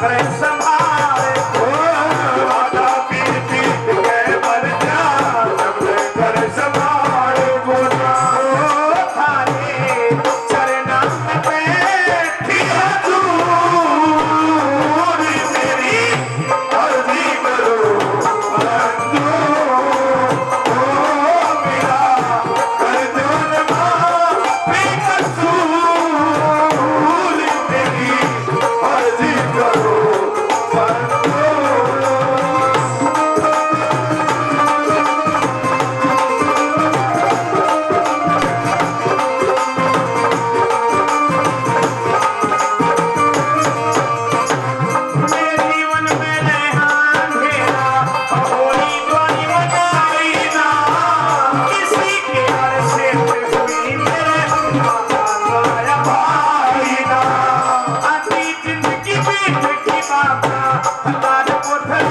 But it's somehow बाबा अल्लाह ने